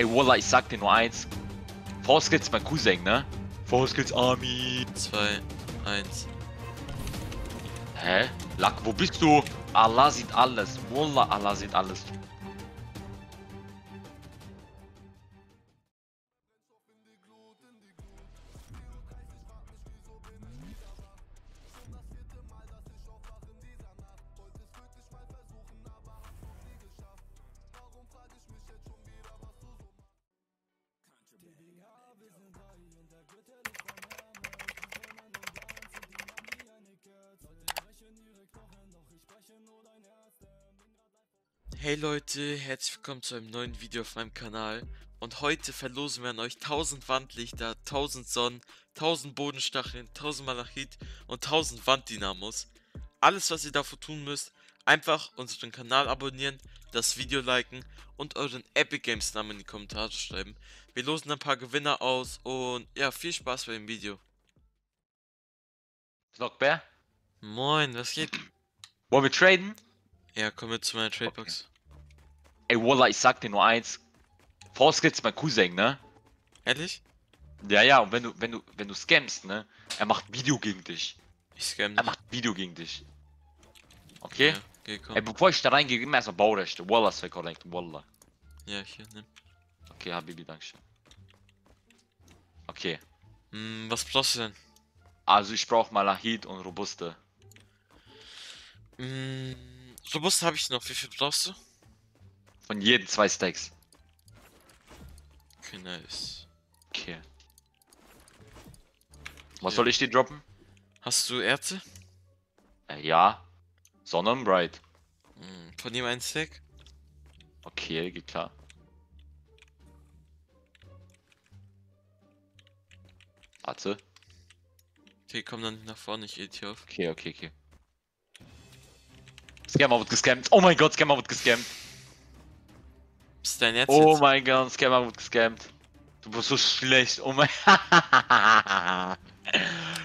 Ey, Wallah, ich sag dir nur eins. Forskills mein Cousin, ne? Forskills Army. 2, 1. Hä? Lack, wo bist du? Allah sieht alles. Wallah, Allah sieht alles. Hey Leute, herzlich willkommen zu einem neuen Video auf meinem Kanal. Und heute verlosen wir an euch 1000 Wandlichter, 1000 Sonnen, 1000 Bodenstacheln, 1000 Malachit und 1000 Wanddynamos. Alles was ihr dafür tun müsst, einfach unseren Kanal abonnieren, das Video liken und euren Epic Games Namen in die Kommentare schreiben. Wir losen ein paar Gewinner aus und ja, viel Spaß bei dem Video. Lockbär? Moin, was geht? Wollen wir traden? Ja, kommen wir zu meiner Tradebox. Ey, Wallah, ich sag dir nur eins. Forskills mein Cousin, ne? Ehrlich? Ja, ja, und wenn du, wenn du, wenn du scammst, ne? Er macht Video gegen dich. Ich scam Er macht Video gegen dich. Okay? Ja, okay, komm. Ey, bevor ich da reingehe, gib mir erstmal Baurechte. Wallah, ist korrekt. Wallah. Ja, hier, nimm. Okay, Habibi, dankeschön. Okay. Hm, was brauchst du denn? Also ich brauche Malachit und Robuste. Mm, Robust habe ich noch. Wie viel brauchst du? Von jedem zwei Stacks. Okay, nice. Okay. Was Ja. soll ich dir droppen? Hast du Erze? Äh, ja. Sonnenbright. Mm, von ihm ein Stack? Okay, geht klar. Warte. Okay, komm dann nach vorne, ich edit hier auf. Okay, okay, okay. Scammer wird gescammt. Oh mein Gott, Scammer wird gescammt. Dein Erz Oh jetzt? mein Gott, Scammer wird gescammt. Du bist so schlecht. Oh mein.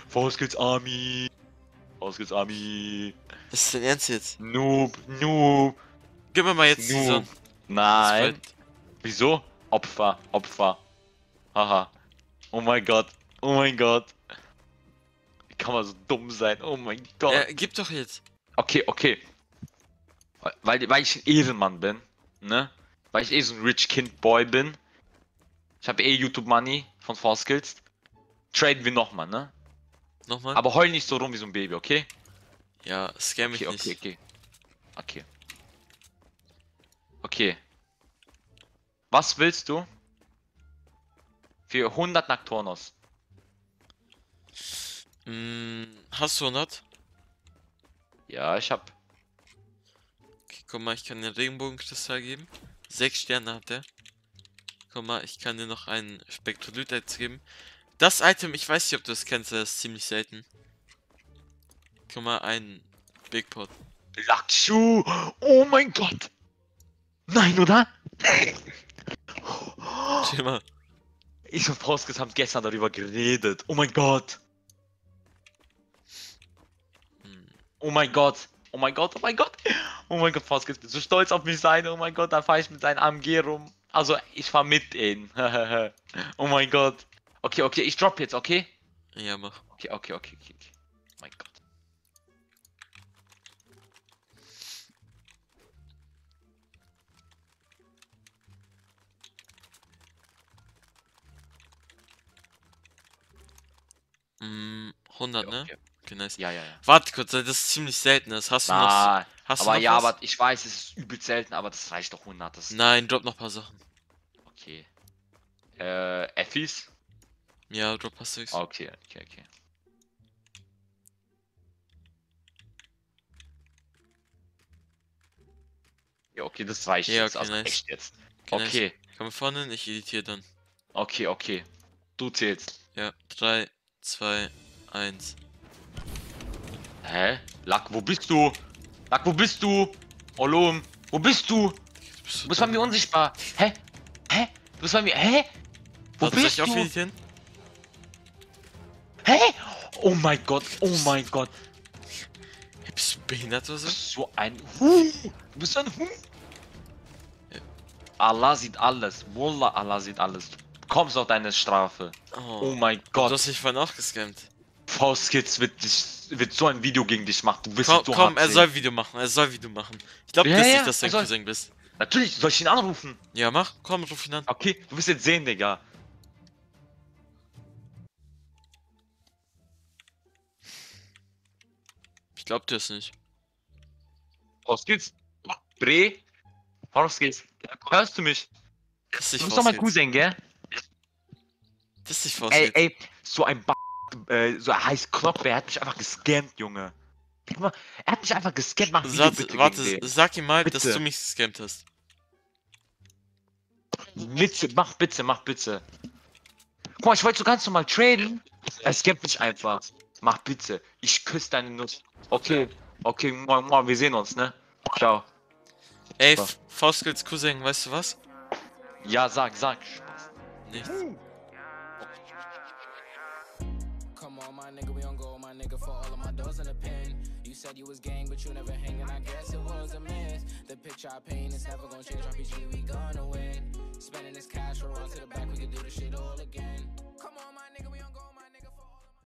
Forskills Army. Forskills Army. Ist dein Ernst jetzt? Noob, Noob. Gib mir mal jetzt Noob. Sonne. Nein. Wieso? Opfer, Opfer. Haha. Oh mein Gott. Oh mein Gott. Wie kann man so dumm sein? Oh mein Gott. Ja, gib doch jetzt. Okay, okay. Weil, weil ich ein Ehrenmann bin, ne? Weil ich eh so ein Rich Kind Boy bin. Ich habe eh YouTube Money von Skills. Traden wir nochmal, ne? Nochmal? Aber heul nicht so rum wie so ein Baby, okay? ja, scam mich Okay, nicht. okay, okay. Okay. Okay. Was willst du? Für 100 Nocturnos. Mm, hast du 100? Ja, ich hab. Okay, guck mal, ich kann dir Regenbogenkristall geben. Sechs Sterne hat er. Guck mal, ich kann dir noch einen Spektrolyt geben. Das Item, ich weiß nicht, ob du das kennst, das ist ziemlich selten. Guck mal, ein Big Pot. Lakshu! Oh mein Gott! Nein, oder? Chill mal. Ich und Frauskes haben gestern darüber geredet. Oh mein Gott! Hm. Oh mein Gott! Oh mein Gott, oh mein Gott! Oh mein Gott, Frauskes wird so stolz auf mich sein. Oh mein Gott, dann fahre ich mit seinem AMG rum. Also, ich fahr mit ihm. oh mein Gott. Okay, okay, ich drop jetzt, okay? Ja, mach. Okay, okay, okay, okay. okay. Oh mein Gott. Mm, 100, ne? Okay. Okay, nice. Ja, ja, ja. Warte kurz, das ist ziemlich selten. Das hast du noch. Hast aber du noch ja, was? aber ich weiß, es ist übel selten, aber das reicht doch 100. Das Nein, drop noch ein paar Sachen. Okay. Äh, Effis? Ja, drop hast du. Okay, okay, okay. Ja, okay, das reicht Ja, jetzt. okay, Also nice. echt jetzt. Okay, nice. Okay, Komm vorne hin, ich editiere dann. okay, okay. Du zählst. Ja, 3, 2, 1. Hä? Lack, wo bist du? Lack, wo bist du? Olum, wo bist du? Du bist bei mir unsichtbar. Hä? Hä? Du bist bei mir. Hä? Wo Warte, bist du? editieren? Hä? Oh mein Gott, oh mein Gott. Bist du behindert oder Du so? bist so ein Huhn. Du bist ein Huhn. Allah sieht alles. Wallah, Allah sieht alles. Du bekommst auch deine Strafe. Oh, Oh mein du Gott. hast mich vorhin auch gescammt. V-Skills wird, dich- wird so ein Video gegen dich machen. Du wirst Komm, so komm er soll Video machen, er soll Video machen. Ich glaube Ja, das ja, nicht, dass du soll- Cousin bist. Natürlich, soll ich ihn anrufen? Ja, mach, komm, ruf ihn an. Okay, du wirst jetzt sehen, Digga. Ich glaub dir es nicht. V-Skills. Bre. V-Skills. Hörst du mich? Das ist Du bist doch mein. Cousin, gell? Das ist nicht Ey, ey, so ein ba äh, so ein heiß Knoppe, er hat mich einfach gescannt, Junge. Er hat mich einfach gescannt, mach Sag, bitte warte, sag ihm mal, dass Bitte. du mich gescammt hast. Bitte, mach bitte, mach bitte. Guck mal, ich wollte so ganz normal traden. Er scammt mich einfach. Mach bitte. Ich küsse deine Nuss. Okay, okay, mua, mua, wir sehen uns, ne? Ciao. Ey, Super. Faustskills Cousin, weißt du was? Ja, sag, sag. Nichts. said you was gang, but you never hanging. I guess it was a miss. The picture I paint is never gonna change. RPG, we gonna win. Spending this cash, we're to the back. We can do this shit all again.